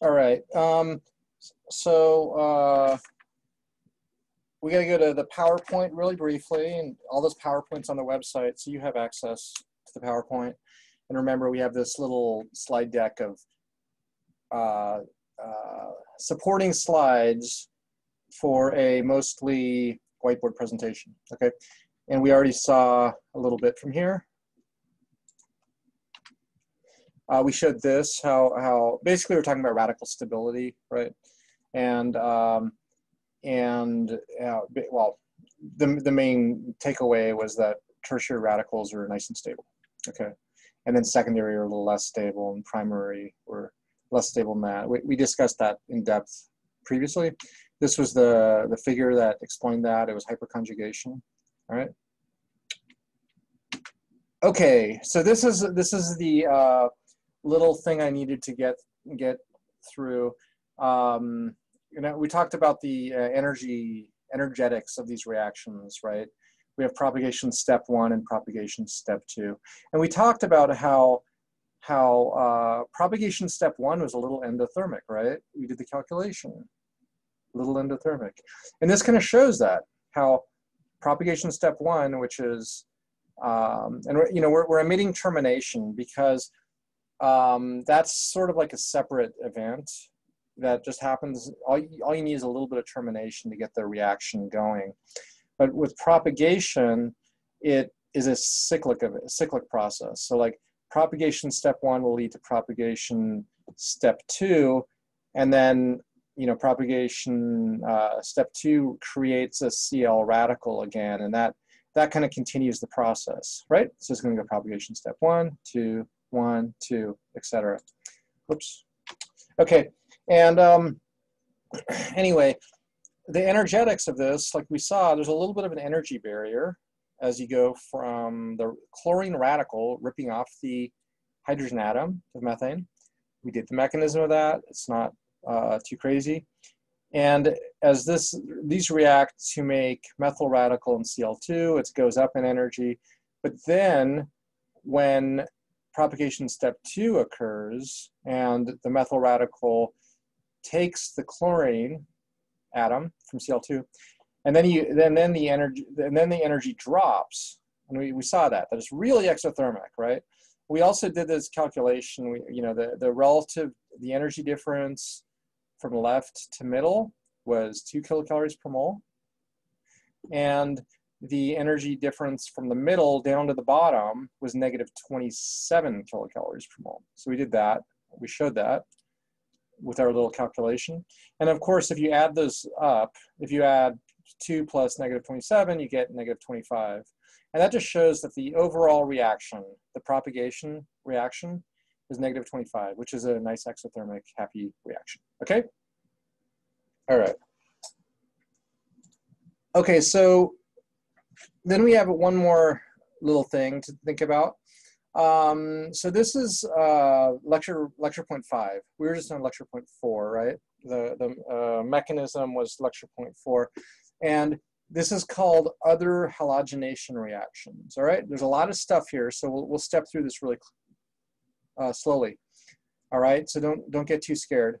All right. Um, so uh, we got to go to the PowerPoint really briefly, and all those PowerPoints on the website, so you have access to the PowerPoint. And remember, we have this little slide deck of uh, uh, supporting slides for a mostly whiteboard presentation. Okay, and we already saw a little bit from here. Uh, we showed this, how, how basically we're talking about radical stability, right? And, um, and uh, well, the, the main takeaway was that tertiary radicals are nice and stable, okay? And then secondary are a little less stable and primary were less stable than that. We, we discussed that in depth previously. This was the, the figure that explained that. It was hyperconjugation, all right? Okay, so this is, this is the, uh, little thing I needed to get get through. Um, you know, we talked about the uh, energy energetics of these reactions, right? We have propagation step one and propagation step two, and we talked about how how uh, propagation step one was a little endothermic, right? We did the calculation, little endothermic, and this kind of shows that how propagation step one, which is um, and you know we're, we're emitting termination because um, that's sort of like a separate event that just happens. All you, all you need is a little bit of termination to get the reaction going. But with propagation, it is a cyclic of a cyclic process. So like propagation step one will lead to propagation step two, and then you know propagation uh, step two creates a CL radical again, and that that kind of continues the process, right? So it's going to go propagation step one, two, one, two, etc. Whoops. Okay, and um, anyway, the energetics of this, like we saw, there's a little bit of an energy barrier as you go from the chlorine radical ripping off the hydrogen atom of methane. We did the mechanism of that. It's not uh, too crazy. And as this, these react to make methyl radical and Cl2, it goes up in energy. But then when propagation step two occurs and the methyl radical takes the chlorine atom from Cl2 and then you then then the energy and then the energy drops. And we, we saw that that is really exothermic right? We also did this calculation we, you know the the relative the energy difference from left to middle was two kilocalories per mole. And the energy difference from the middle down to the bottom was negative 27 kilocalories per mole. So we did that. We showed that with our little calculation. And of course, if you add those up, if you add 2 plus negative 27, you get negative 25. And that just shows that the overall reaction, the propagation reaction, is negative 25, which is a nice exothermic happy reaction. Okay? All right. Okay, so then we have one more little thing to think about. Um, so this is uh, lecture lecture point five. We were just on lecture point four, right? The the uh, mechanism was lecture point four, and this is called other halogenation reactions. All right, there's a lot of stuff here, so we'll we'll step through this really uh, slowly. All right, so don't don't get too scared.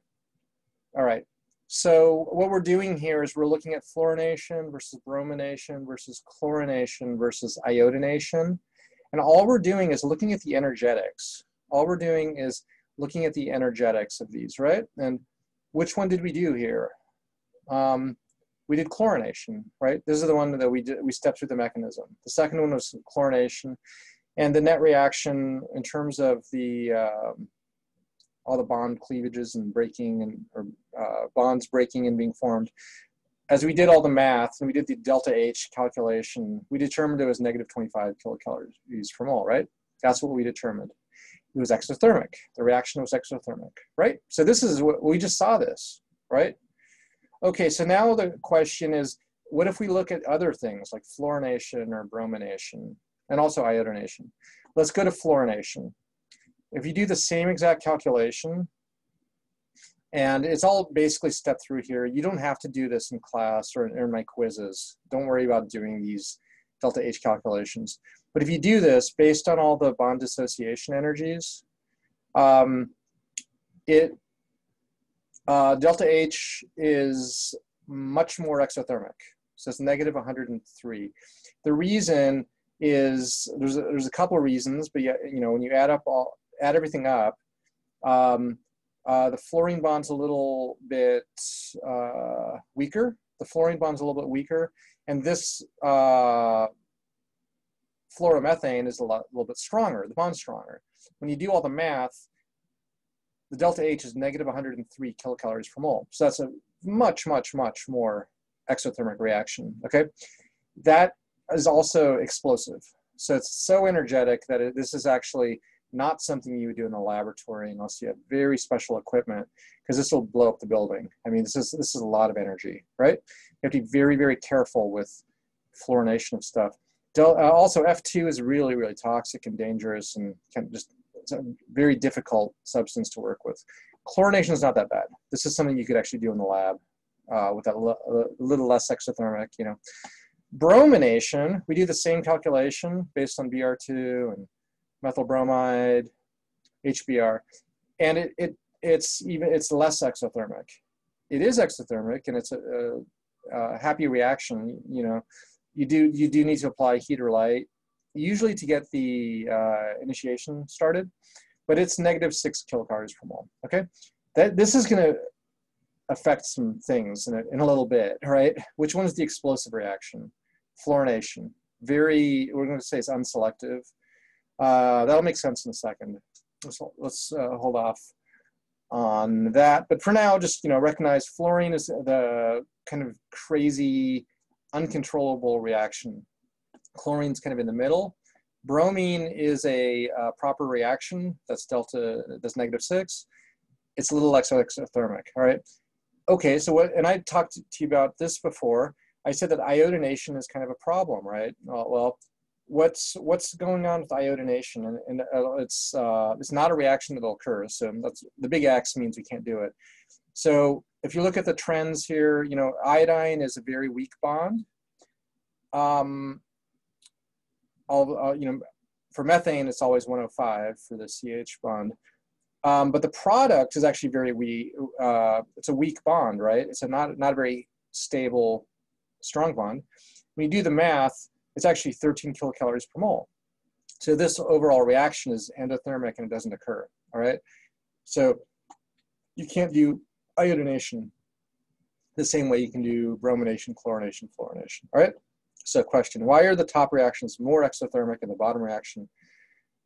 All right, so what we're doing here is we're looking at fluorination versus bromination versus chlorination versus iodination. And all we're doing is looking at the energetics. All we're doing is looking at the energetics of these, right? And which one did we do here? Um, we did chlorination, right? This is the one that we did, we stepped through the mechanism. The second one was chlorination. And the net reaction in terms of the, um, all the bond cleavages and breaking and or bonds breaking and being formed. As we did all the math and we did the delta H calculation, we determined it was negative 25 kilocalories per mole, right? That's what we determined. It was exothermic. The reaction was exothermic, right? So this is what we just saw this, right? Okay, so now the question is, what if we look at other things like fluorination or bromination and also iodination? Let's go to fluorination if you do the same exact calculation, and it's all basically step through here. You don't have to do this in class or in my quizzes. Don't worry about doing these delta H calculations. But if you do this based on all the bond dissociation energies, um, it Uh, delta H is much more exothermic. So it's negative 103. The reason is there's a, there's a couple of reasons, but yeah, you know when you add up all add everything up, um, uh, the fluorine bond's a little bit uh, weaker. The fluorine bond's a little bit weaker, and this uh, fluoromethane is a, lot, a little bit stronger. The bond's stronger. When you do all the math, the delta H is negative 103 kilocalories per mole. So that's a much, much, much more exothermic reaction. Okay, that is also explosive. So it's so energetic that it, this is actually not something you would do in a laboratory unless you have very special equipment because this will blow up the building. I mean, this is this is a lot of energy, right? You have to be very very careful with fluorination of stuff. Uh, also, F2 is really really toxic and dangerous and can just a very difficult substance to work with. Chlorination is not that bad. This is something you could actually do in the lab uh, with a, a little less exothermic, you know. Bromination, we do the same calculation based on Br2 and methyl bromide, HBr, and it, it it's even it's less exothermic. It is exothermic, and it's a, a, a happy reaction. You know, you do you do need to apply heat or light, usually to get the uh, initiation started, but it's negative six kilocalories per mole. Okay, that this is going to affect some things in a, in a little bit, right? Which one is the explosive reaction? Fluorination. Very, we're going to say it's unselective. Uh, that'll make sense in a second. Let's, let's uh, hold off on that. But for now, just you know, recognize fluorine is the kind of crazy, uncontrollable reaction. Chlorine's kind of in the middle. Bromine is a uh, proper reaction. That's delta, that's negative six. It's a little exothermic, all right? Okay, so what, and I talked to you about this before. I said that iodination is kind of a problem, right? Well, well what's what's going on with iodination? And, and uh, it's uh, it's not a reaction that'll occur so that's the big x means we can't do it. So if you look at the trends here you know iodine is a very weak bond. Um uh, you know for methane it's always 105 for the ch bond. Um, but the product is actually very weak uh, it's a weak bond right? It's a not not a very stable strong bond. When you do the math it's actually 13 kilocalories per mole. So this overall reaction is endothermic and it doesn't occur, all right? So you can't do iodination the same way you can do bromination, chlorination, fluorination, all right? So question, why are the top reactions more exothermic and the bottom reaction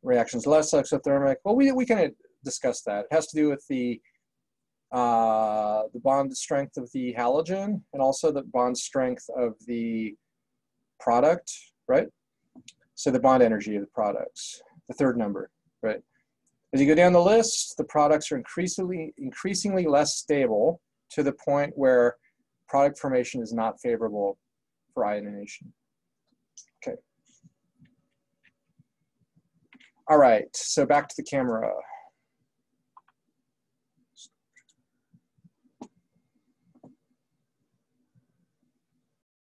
reactions less exothermic? Well, we, we kind of discussed that. It has to do with the uh, the bond strength of the halogen and also the bond strength of the product, right? So the bond energy of the products, the third number, right? As you go down the list, the products are increasingly, increasingly less stable to the point where product formation is not favorable for iodination. Okay. All right, so back to the camera.